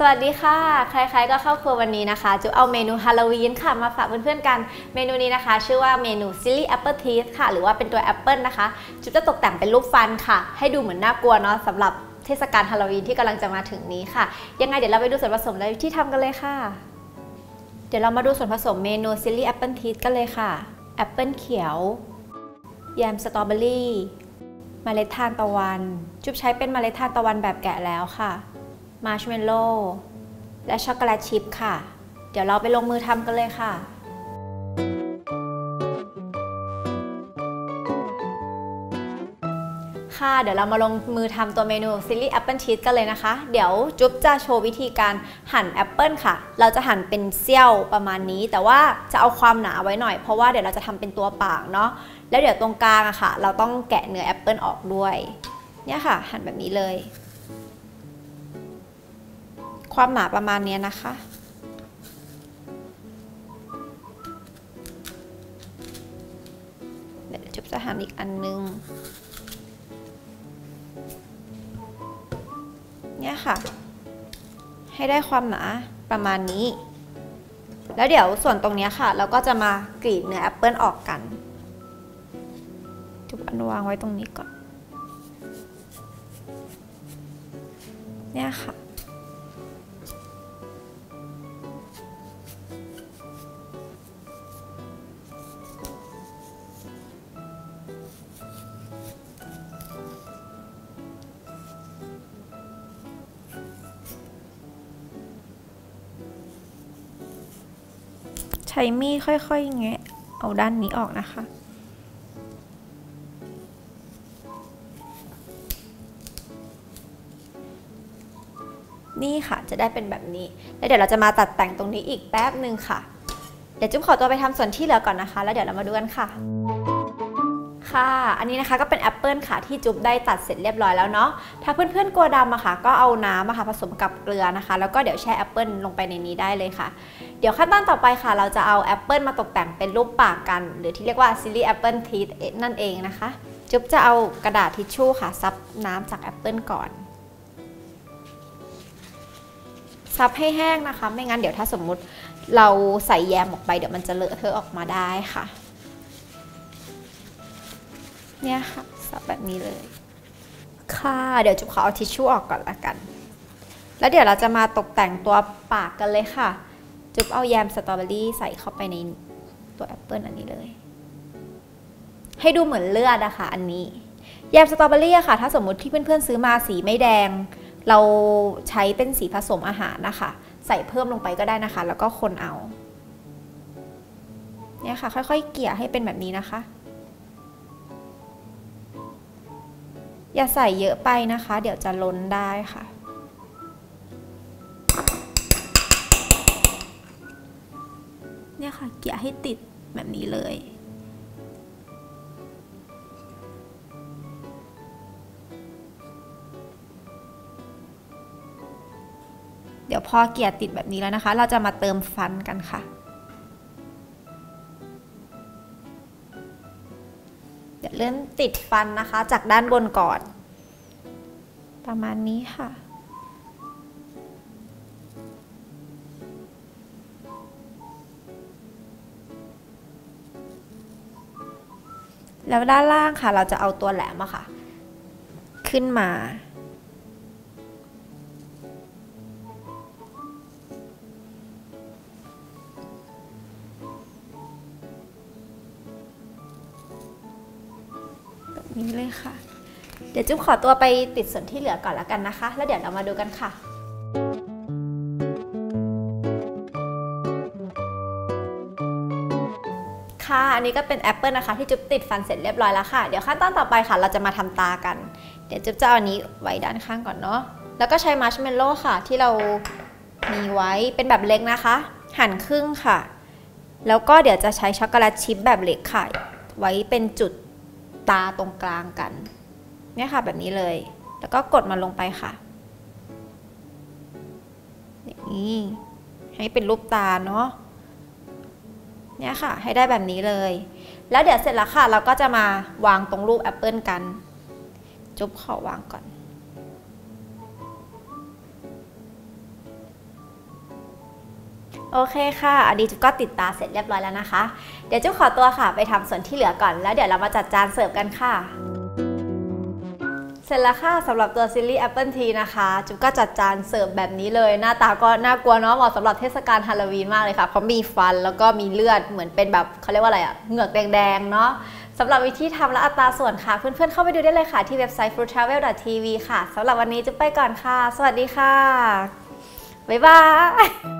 สวัสดีค่ะ ใครๆก็เข้าครัววันนี้นะคะ จุ๊บเอาเมนูฮาโลวีนค่ะ มาฝากเพื่อนๆกัน เมนูนี้นะคะ ชื่อว่าเมนู Silly Apple Teeth ค่ะ หรือว่าเป็นตัวแอปเปิลนะคะ จุ๊บจะตกแต่งเป็นรูปฟันค่ะ ให้ดูเหมือนน่ากลัวเนาะสำหรับเทศกาลฮาโลวีนที่กำลังจะมาถึงนี้ค่ะ ยังไงเดี๋ยวเราไปดูส่วนผสมและวิธีทำกันเลยค่ะ เดี๋ยวเรามาดูส่วนผสมเมนู Silly Apple Teeth กันเลยค่ะ แอปเปิลเขียว แยมสตรอเบอรี่ เมล็ดทานตะวัน จุ๊บใช้เป็นเมล็ดทานตะวันแบบแกะแล้วค่ะ มาร์ชเมลโล่และช็อกโกแลตชิพค่ะ เดี๋ยวเราไปลงมือทำกันเลยค่ะค่ะเดี๋ยวเรามาลงมือทำตัวเมนู Silly Apple Teeth กันเลยนะคะ เดี๋ยวจุ๊บจะโชว์วิธีการหั่นแอปเปิลค่ะ เราจะหั่นเป็นเสี้ยวประมาณนี้ แต่ว่าจะเอาความหนาไว้หน่อย เพราะว่าเดี๋ยวเราจะทำเป็นตัวปากเนาะแล้วเดี๋ยวตรงกลางอะค่ะ เราต้องแกะเนื้อแอปเปิลออกด้วย เนี่ยค่ะ หั่นแบบนี้เลย ความหนาประมาณนี้นะคะ เดี๋ยวจุ๊บจะหั่นอีกอันนึง เนี่ยค่ะ ให้ได้ความหนาประมาณนี้ แล้วเดี๋ยวส่วนตรงนี้ค่ะ เราก็จะมากรีดเนื้อแอปเปิลออกกัน จุ๊บอันวางไว้ตรงนี้ก่อน เนี่ยค่ะ ใช้มีดค่อยๆแงะเอาด้านนี้ออกนะคะ นี่ค่ะจะได้เป็นแบบนี้ แล้วเดี๋ยวเราจะมาตัดแต่งตรงนี้อีกแป๊บหนึ่งค่ะ เดี๋ยวจุ๊บขอตัวไปทำส่วนที่เหลือก่อนนะคะ แล้วเดี๋ยวเรามาดูกันค่ะค่ะ อันนี้นะคะก็เป็นแอปเปิลค่ะที่จุ๊บได้ตัดเสร็จเรียบร้อยแล้วเนาะ ถ้าเพื่อนๆกลัวดำอะค่ะ ก็เอาน้ำอะค่ะผสมกับเกลือนะคะ แล้วก็เดี๋ยวแช่แอปเปิลลงไปในนี้ได้เลยค่ะ เดี๋ยวขั้นตอนต่อไปค่ะ เราจะเอาแอปเปิลมาตกแต่งเป็นรูปปากกัน หรือที่เรียกว่า Silly Apple Teeth นั่นเองนะคะ จุ๊บจะเอากระดาษทิชชู่ค่ะ ซับน้ำจากแอปเปิลก่อน ซับให้แห้งนะคะ ไม่งั้นเดี๋ยวถ้าสมมุติเราใส่แยมออกไปเดี๋ยวมันจะเลอะเทอะออกมาได้ค่ะ เนี่ยค่ะ ซับแบบนี้เลย ค่ะเดี๋ยวจุ๊บขอเอาทิชชู่ออกก่อนละกัน แล้วเดี๋ยวเราจะมาตกแต่งตัวปากกันเลยค่ะ จุ๊บเอาแยมสตรอเบอรี่ใส่เข้าไปในตัวแอปเปิลอันนี้เลย ให้ดูเหมือนเลือดอะค่ะอันนี้ แยมสตรอเบอรี่อะค่ะ ถ้าสมมติที่เพื่อนๆซื้อมาสีไม่แดง เราใช้เป็นสีผสมอาหารนะคะ ใส่เพิ่มลงไปก็ได้นะคะ แล้วก็คนเอา เนี่ยค่ะ ค่อยๆ เกี่ยให้เป็นแบบนี้นะคะ อย่าใส่เยอะไปนะคะ เดี๋ยวจะล้นได้ค่ะ ค่ะเกี่ยให้ติดแบบนี้เลย เดี๋ยวพอเกี่ยติดแบบนี้แล้วนะคะ เราจะมาเติมฟันกันค่ะ เดี๋ยวเริ่มติดฟันนะคะ จากด้านบนก่อน ประมาณนี้ค่ะ แล้วด้านล่างค่ะ เราจะเอาตัวแหลมอะค่ะ ขึ้นมา แบบนี้เลยค่ะ เดี๋ยวจุ๊บขอตัวไปติดส่วนที่เหลือก่อนแล้วกันนะคะ แล้วเดี๋ยวเรามาดูกันค่ะ ค่ะ อันนี้ก็เป็นแอปเปิลนะคะ ที่จุ๊บติดฟันเสร็จเรียบร้อยแล้วค่ะ เดี๋ยวขั้นตอนต่อไปค่ะ เราจะมาทำตากัน เดี๋ยวจุ๊บจะเอาอันนี้ไว้ด้านข้างก่อนเนาะ แล้วก็ใช้มาร์ชเมลโล่ค่ะ ที่เรามีไว้เป็นแบบเล็กนะคะ หั่นครึ่งค่ะ แล้วก็เดี๋ยวจะใช้ช็อกโกแลตชิพแบบเล็กค่ะ ไว้เป็นจุดตาตรงกลางกัน เนี่ยค่ะแบบนี้เลย แล้วก็กดมันลงไปค่ะ อย่างนี้ ให้เป็นรูปตาเนาะ เนี่ยค่ะ ให้ได้แบบนี้เลย แล้วเดี๋ยวเสร็จแล้วค่ะ เราก็จะมาวางตรงรูปแอปเปิลกัน จุ๊บขอวางก่อน โอเคค่ะ อันนี้จุ๊บก็ติดตาเสร็จเรียบร้อยแล้วนะคะ เดี๋ยวจุ๊บขอตัวค่ะ ไปทำส่วนที่เหลือก่อน แล้วเดี๋ยวเรามาจัดจานเสิร์ฟกันค่ะ เสร็จแล้วค่ะสำหรับตัว Silly Apple Teeth นะคะ จุ๊บก็จัดจานเสิร์ฟแบบนี้เลย หน้าตาก็น่ากลัวเนาะเหมาะสำหรับเทศกาลฮาโลวีนมากเลยค่ะเพราะมีฟันแล้วก็มีเลือดเหมือนเป็นแบบเขาเรียกว่าอะไรอะเหงือกแดงๆเนาะสำหรับวิธีทำและอัตราส่วนค่ะ เพื่อนๆเข้าไปดูได้เลยค่ะ ที่เว็บไซต์ foodtravel.tv ค่ะสำหรับวันนี้จุ๊บไปก่อนค่ะ สวัสดีค่ะบ๊ายบาย